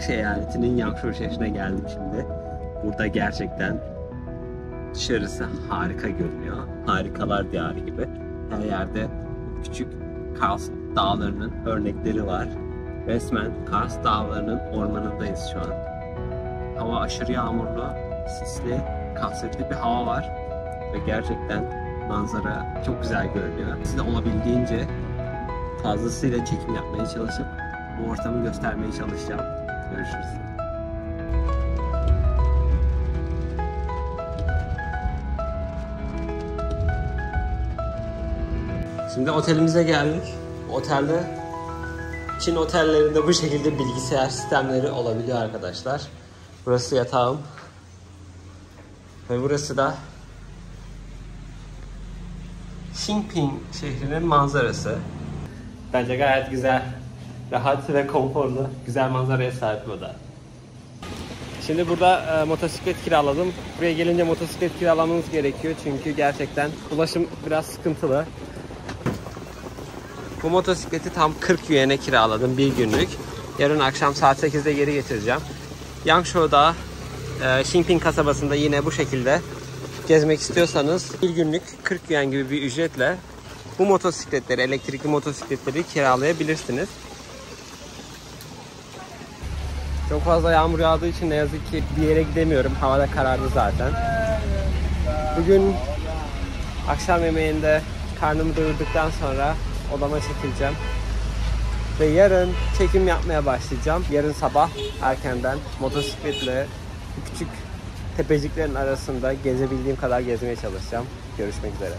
Guangxi eyaletinin Yangshuo şehrine geldim şimdi. Burada gerçekten dışarısı harika görünüyor. Harikalar diyarı gibi. Her yerde küçük Kars dağlarının örnekleri var. Resmen Kars dağlarının ormanındayız şu an. Hava aşırı yağmurlu, sisli, kasvetli bir hava var. Ve gerçekten manzara çok güzel görünüyor. Size olabildiğince fazlasıyla çekim yapmaya çalışıp bu ortamı göstermeye çalışacağım. Görüşürüz. Şimdi otelimize geldik. Otelde Çin otellerinde bu şekilde bilgisayar sistemleri olabiliyor arkadaşlar. Burası yatağım. Ve burası da Xinping şehrinin manzarası. Bence gayet güzel, rahat ve konforlu, güzel manzaraya sahip bu da. Şimdi burada e, motosiklet kiraladım. Buraya gelince motosiklet kiralamanız gerekiyor çünkü gerçekten ulaşım biraz sıkıntılı. Bu motosikleti tam 40 yuan'e kiraladım bir günlük. Yarın akşam saat 8'de geri getireceğim. Yangshuo'da e, Xinping kasabasında yine bu şekilde gezmek istiyorsanız bir günlük 40 yuan gibi bir ücretle bu motosikletleri, elektrikli motosikletleri kiralayabilirsiniz. Çok fazla yağmur yağdığı için ne yazık ki bir yere gidemiyorum. Havada karardı zaten. Bugün akşam yemeğinde karnımı doyurduktan sonra odama çekileceğim. Ve yarın çekim yapmaya başlayacağım. Yarın sabah erkenden motosikletle küçük tepeciklerin arasında gezebildiğim kadar gezmeye çalışacağım. Görüşmek üzere.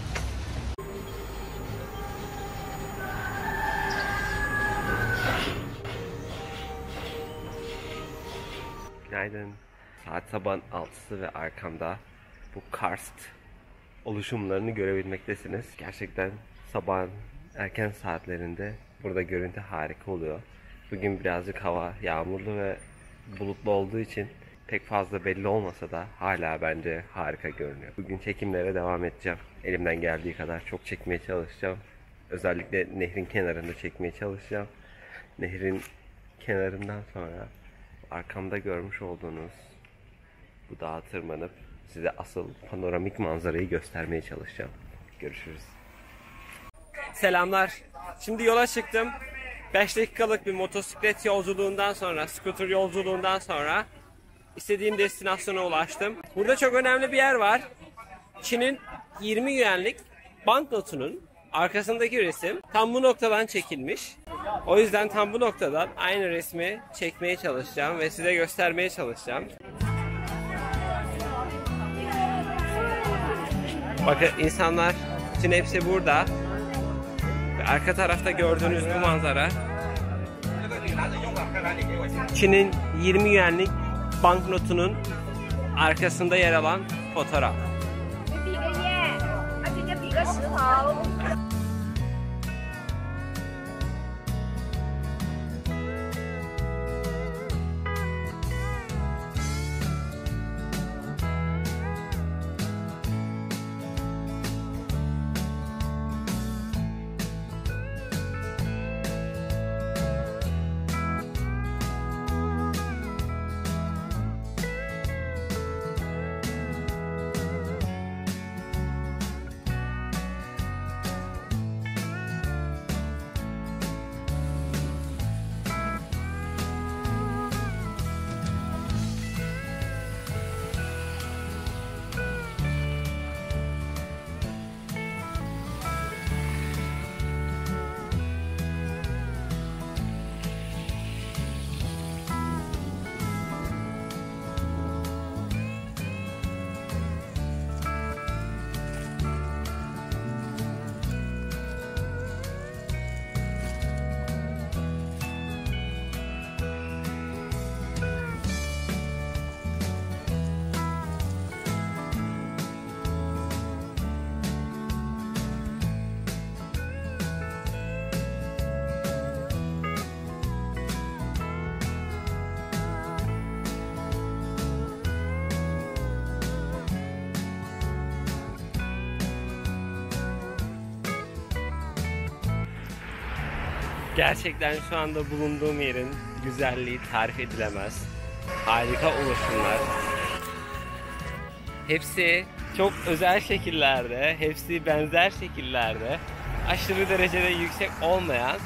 Günaydın. Saat sabahın 6'sı ve arkamda bu karst oluşumlarını görebilmektesiniz. Gerçekten sabahın erken saatlerinde burada görüntü harika oluyor. Bugün birazcık hava yağmurlu ve bulutlu olduğu için pek fazla belli olmasa da hala bence harika görünüyor. Bugün çekimlere devam edeceğim. Elimden geldiği kadar çok çekmeye çalışacağım. Özellikle nehrin kenarında çekmeye çalışacağım. Nehrin kenarından sonra arkamda görmüş olduğunuz bu dağa tırmanıp size asıl panoramik manzarayı göstermeye çalışacağım. Görüşürüz. Selamlar. Şimdi yola çıktım. 5 dakikalık bir motosiklet yolculuğundan sonra, scooter yolculuğundan sonra istediğim destinasyona ulaştım. Burada çok önemli bir yer var. Çin'in 20 yuanlık banknotunun arkasındaki resim tam bu noktadan çekilmiş. O yüzden tam bu noktadan aynı resmi çekmeye çalışacağım ve size göstermeye çalışacağım. Bakın insanlar bütün hepsi burada. Ve arka tarafta gördüğünüz bu manzara Çin'in 20 yuanlık banknotunun arkasında yer alan fotoğraf. Gerçekten şu anda bulunduğum yerin güzelliği tarif edilemez. Harika oluşumlar. Hepsi çok özel şekillerde, hepsi benzer şekillerde, aşırı derecede yüksek olmayan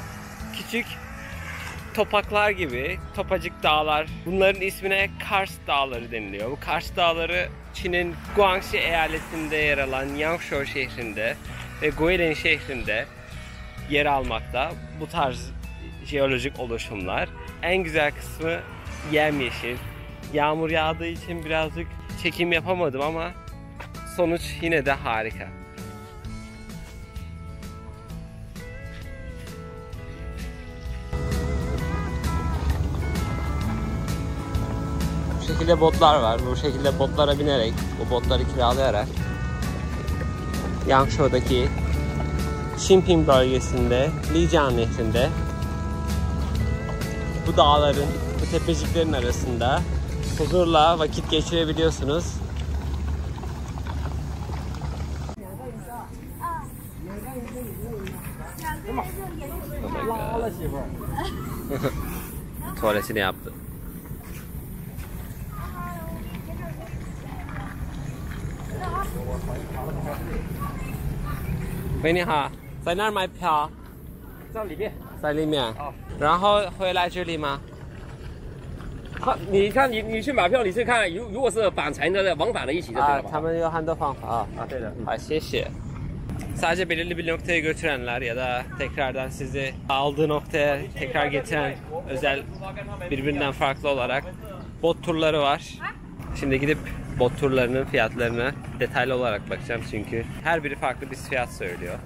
küçük topaklar gibi topacık dağlar. Bunların ismine Kars Dağları deniliyor. Bu Kars Dağları Çin'in Guangxi eyaletinde yer alan Yangshuo şehrinde ve Guilin şehrinde yer almakta. Bu tarz jeolojik oluşumlar. En güzel kısmı yemyeşil. Yağmur yağdığı için birazcık çekim yapamadım ama sonuç yine de harika. Bu şekilde botlar var. Bu şekilde botlara binerek, bu botları kiralayarak Yangshuo'daki Şimpin bölgesinde, Lican Nehri'nde bu dağların, bu tepeciklerin arasında huzurla vakit geçirebiliyorsunuz. Oh Tuvaletini yaptı. Beni ha. 在哪儿买票？在里面。在里面。好然后回来这里吗？他，你看你你去买票，你是看如如果是返程的往返的一起就对了，嘛。啊他们有很多方法啊。啊，对的。嗯 Ha, şeşe. Sadece belirli bir noktaya götürenler ya da tekrardan sizi aldığı noktaya tekrar getiren özel birbirinden farklı olarak bot turları var. Şimdi gidip bot turlarının fiyatlarına detaylı olarak bakacağım çünkü her biri farklı bir fiyat söylüyor.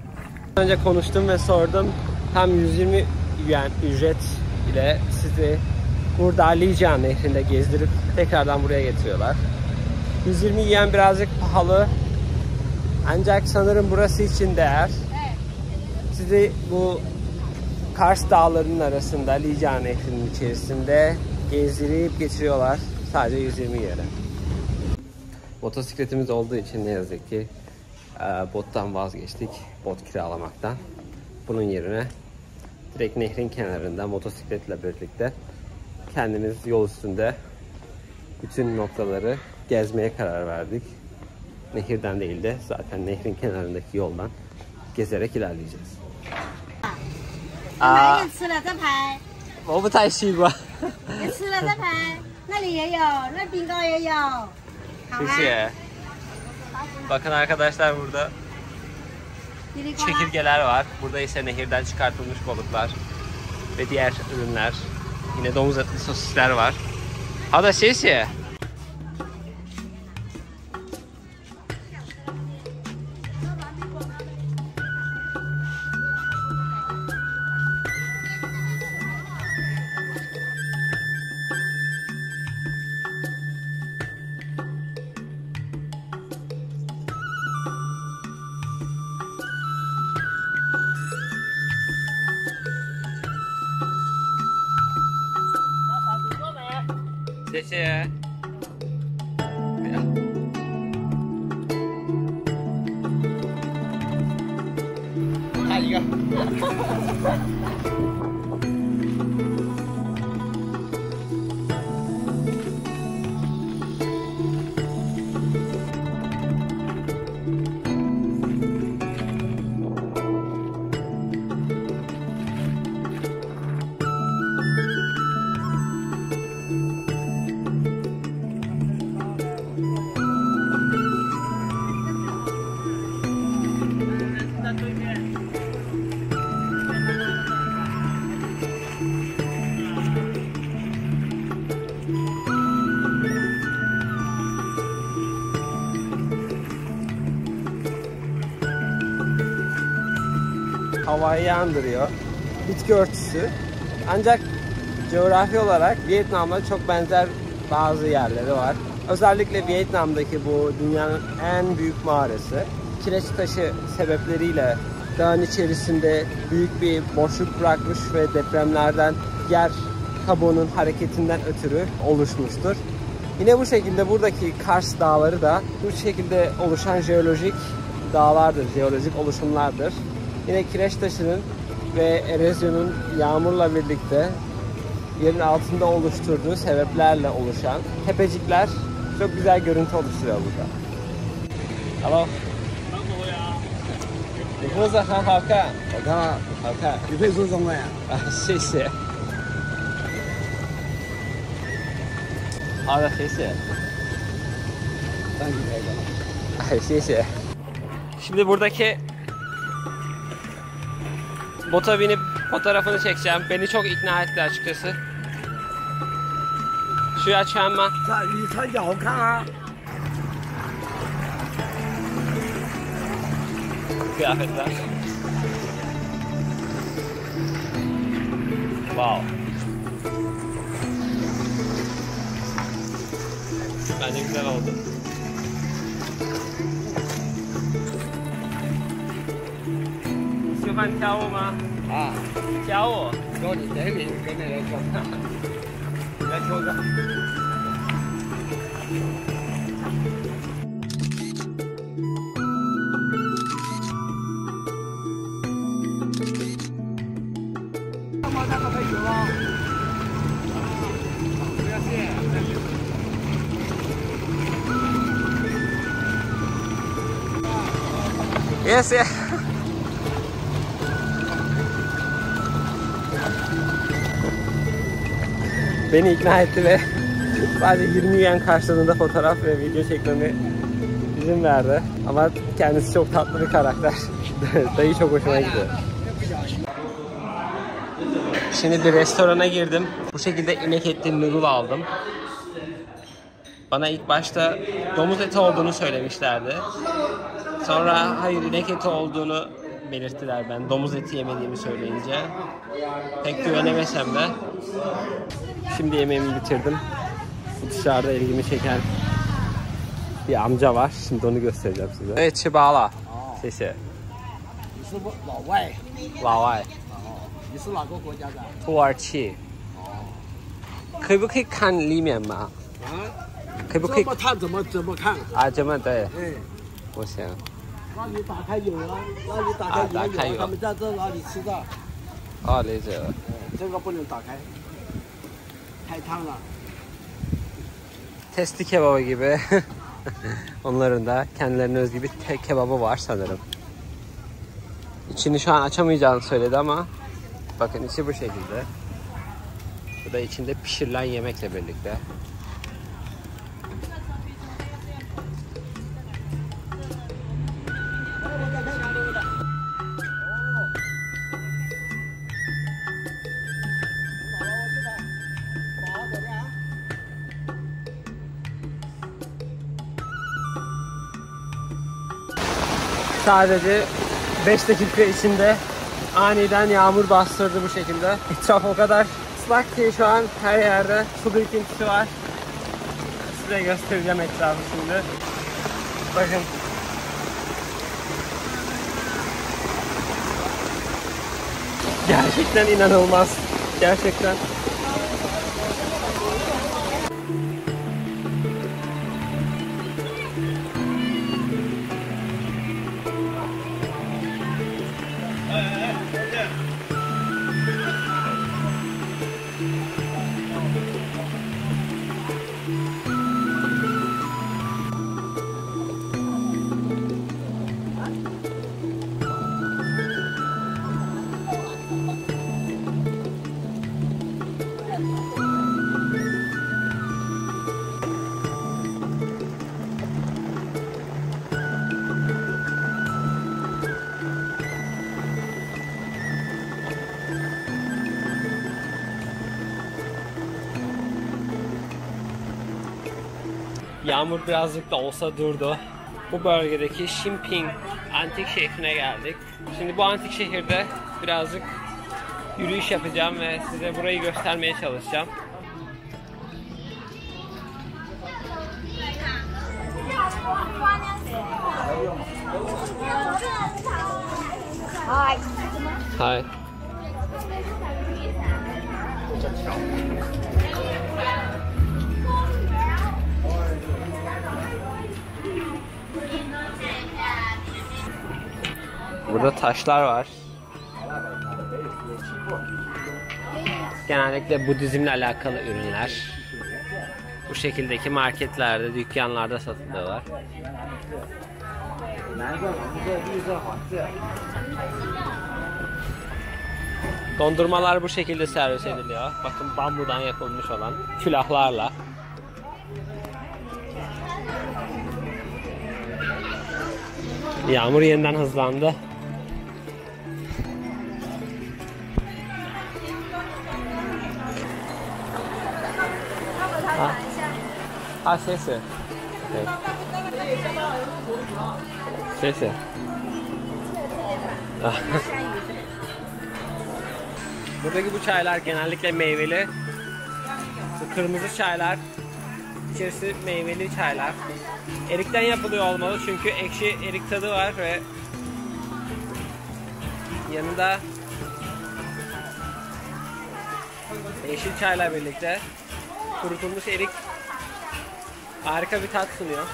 Önce konuştum ve sordum. Tam 120 yuan ücret ile sizi burada Lijiang nehrinde gezdirip tekrardan buraya getiriyorlar. 120 yuan birazcık pahalı ancak sanırım burası için değer. Sizi bu Kars dağlarının arasında Lijiang Nehri'nin içerisinde gezdirip geçiriyorlar. Sadece 120 yere. Motosikletimiz olduğu için ne yazık ki bottan vazgeçtik. Bot kiralamaktan. Bunun yerine direkt nehrin kenarında motosikletle birlikte kendimiz yol üstünde bütün noktaları gezmeye karar verdik. Nehirden değil de zaten nehrin kenarındaki yoldan gezerek ilerleyeceğiz. 哪个吃了再拍，我不太习惯。你吃了再拍，那里也有，那冰糕也有，好吗？ Şişe. Bakın arkadaşlar burada çekirgeler var. Burada ise nehirden çıkartılmış balıklar ve diğer ürünler. Yine domuz etli sosisler var. Ha Hadi sesi. 今天一个 havayı andırıyor. Bitki örtüsü. Ancak coğrafi olarak Vietnam'la çok benzer bazı yerleri var. Özellikle Vietnam'daki bu dünyanın en büyük mağarası. Kireç taşı sebepleriyle dağın içerisinde büyük bir boşluk bırakmış ve depremlerden yer kabuğunun hareketinden ötürü oluşmuştur. Yine bu şekilde buradaki Kars dağları da bu şekilde oluşan jeolojik dağlardır, jeolojik oluşumlardır. Yine kireç taşının ve erozyonun yağmurla birlikte yerin altında oluşturduğu sebeplerle oluşan tepecikler çok güzel görüntü oluşturuyor burada. Hello. 你胡子很好看，好看啊！好看你会说中文呀？啊，谢谢。好的，谢谢。上去拍个。 Ay, şişe. Şimdi buradaki Bota binip fotoğrafını çekeceğim. Beni çok ikna etti açıkçası. Şu ya çen ben. Kıyafetler. Wow. Bence güzel oldu. 吃饭跳舞吗？啊，教我。叫你点名跟那人说。来跳个。Yes, yes. Beni ikna etti ve sadece 20 yuan karşılığında fotoğraf ve video çekmemi izin verdi. Ama kendisi çok tatlı bir karakter. Dayı çok hoşuma gidiyor. Şimdi bir restorana girdim. Bu şekilde inek etli noodle aldım. Bana ilk başta domuz eti olduğunu söylemişlerdi. Sonra hayır inek eti olduğunu belirttiler ben domuz eti yemediğimi söyleyince. Pek güvenemesem de Şimdi yemeğimi bitirdim. Bu dışarıda ilgimi çeken bir amca var. Şimdi onu göstereceğim size. Evet, Çibala. Sesi. 你是不老外？ Lavay. 你是哪个国家的？ 土耳其。可不可以看里面吗？啊？可不可以这么看怎么怎么看？啊？这么对，哎，不行。 那你打开有啊，那你打开啊打开有有啊，他们在这哪里吃的？哦，理解了。哎，这个不能打开，太烫了。 Testi kebabı gibi. Onların da kendilerine özgü bir tek kebabı var sanırım. İçini şu an açamayacağını söyledi ama bakın içi bu şekilde. Bu da içinde pişirilen yemekle birlikte. Sadece 5 dakika içinde aniden yağmur bastırdı bu şekilde. Etraf o kadar ıslak ki şu an her yerde su birikintisi var. Size göstereceğim etrafı şimdi. Bakın. Gerçekten inanılmaz. Gerçekten. Yağmur birazcık da olsa durdu. Bu bölgedeki Shimping antik şehrine geldik. Şimdi bu antik şehirde birazcık yürüyüş yapacağım ve size burayı göstermeye çalışacağım. Hi. Burada taşlar var. Genellikle Budizmle alakalı ürünler. Bu şekildeki marketlerde, dükkanlarda satılıyorlar. Dondurmalar bu şekilde servis ediliyor. Bakın bambudan yapılmış olan külahlarla. Yağmur yeniden hızlandı. Ha, ha sesi. Evet. Sesi. Buradaki bu çaylar genellikle meyveli. Bu kırmızı çaylar içerisi meyveli çaylar. Erikten yapılıyor olmalı çünkü ekşi erik tadı var ve yanında yeşil çayla birlikte kurutulmuş erik harika bir tat sunuyor.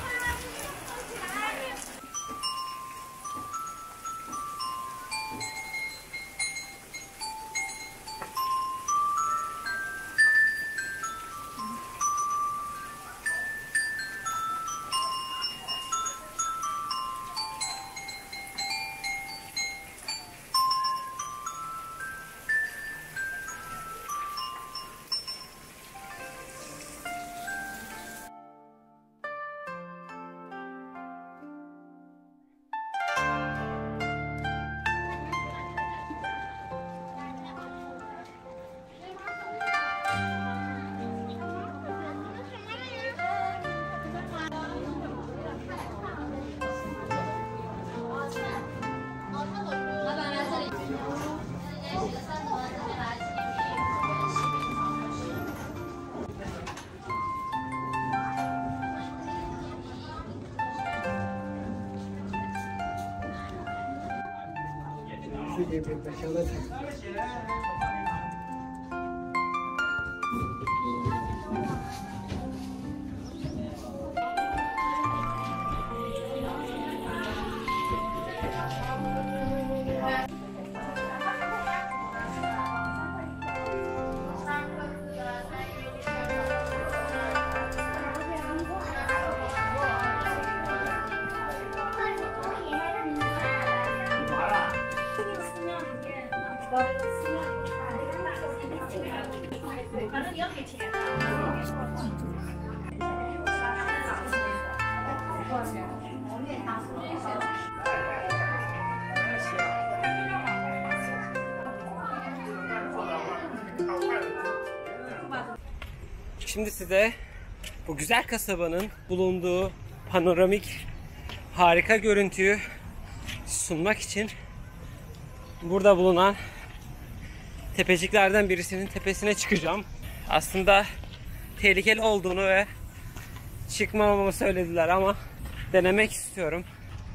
别别别，别别别，别，Şimdi size bu güzel kasabanın bulunduğu panoramik harika görüntüyü sunmak için burada bulunan tepeciklerden birisinin tepesine çıkacağım. Aslında tehlikeli olduğunu ve çıkmamamı söylediler ama denemek istiyorum.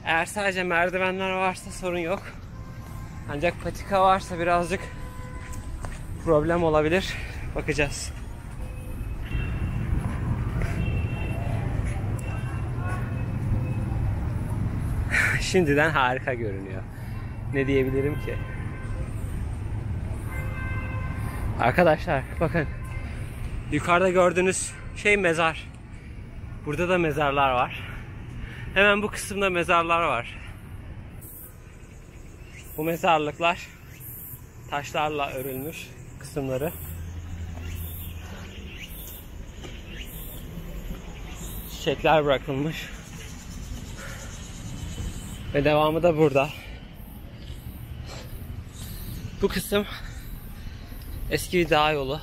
Eğer sadece merdivenler varsa sorun yok. Ancak patika varsa birazcık problem olabilir. Bakacağız. Şimdiden harika görünüyor. Ne diyebilirim ki? Arkadaşlar bakın. Yukarıda gördüğünüz şey mezar. Burada da mezarlar var. Hemen bu kısımda mezarlar var. Bu mezarlıklar taşlarla örülmüş kısımları. Çiçekler bırakılmış. Ve devamı da burada. Bu kısım eski bir dağ yolu.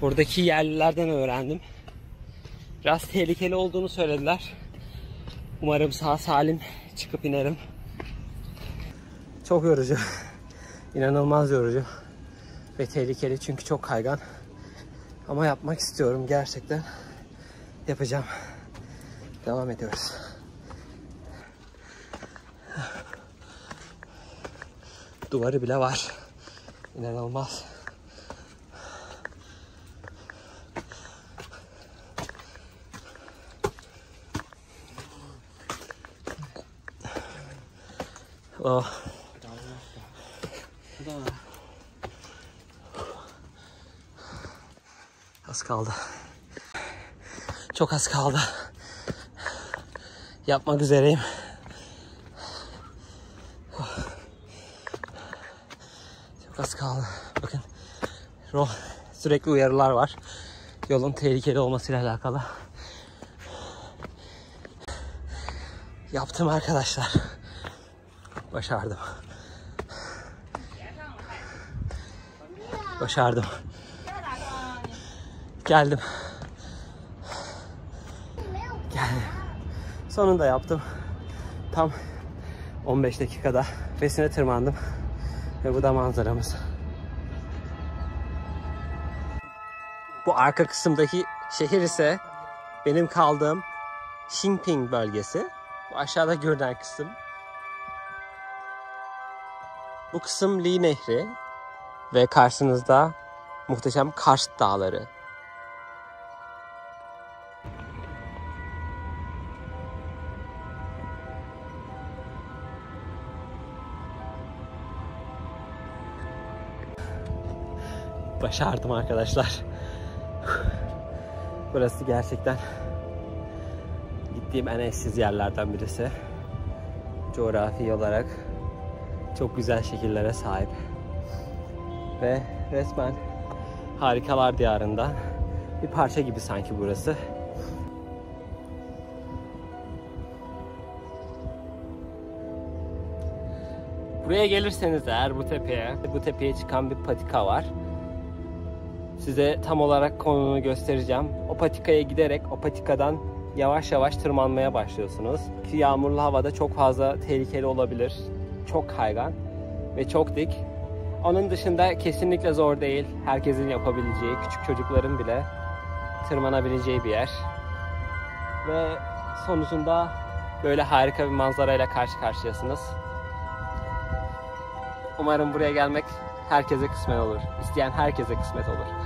Buradaki yerlilerden öğrendim. Biraz tehlikeli olduğunu söylediler. Umarım sağ salim çıkıp inerim. Çok yorucu. İnanılmaz yorucu. Ve tehlikeli çünkü çok kaygan. Ama yapmak istiyorum gerçekten. Yapacağım. Devam ediyoruz. Duvarı bile var. İnanılmaz. Oh. az kaldı. Çok az kaldı. Yapmak üzereyim. Az kaldı. Bakın. Ro sürekli uyarılar var. Yolun tehlikeli olmasıyla alakalı. Yaptım arkadaşlar. Başardım. Başardım. Geldim. Geldim. Sonunda yaptım. Tam 15 dakikada besine tırmandım. Ve bu da manzaramız. Bu arka kısımdaki şehir ise benim kaldığım Xinping bölgesi. Bu aşağıda görünen kısım. Bu kısım Li Nehri ve karşınızda muhteşem Karst Dağları. Başardım arkadaşlar. Burası gerçekten gittiğim en eşsiz yerlerden birisi. Coğrafi olarak çok güzel şekillere sahip. Ve resmen harikalar diyarında bir parça gibi sanki burası. Buraya gelirseniz eğer bu tepeye, bu tepeye çıkan bir patika var. Size tam olarak konunu göstereceğim. O patikaya giderek o patikadan yavaş yavaş tırmanmaya başlıyorsunuz. Ki yağmurlu havada çok fazla tehlikeli olabilir. Çok kaygan ve çok dik. Onun dışında kesinlikle zor değil. Herkesin yapabileceği, küçük çocukların bile tırmanabileceği bir yer. Ve sonucunda böyle harika bir manzarayla karşı karşıyasınız. Umarım buraya gelmek herkese kısmet olur. İsteyen herkese kısmet olur.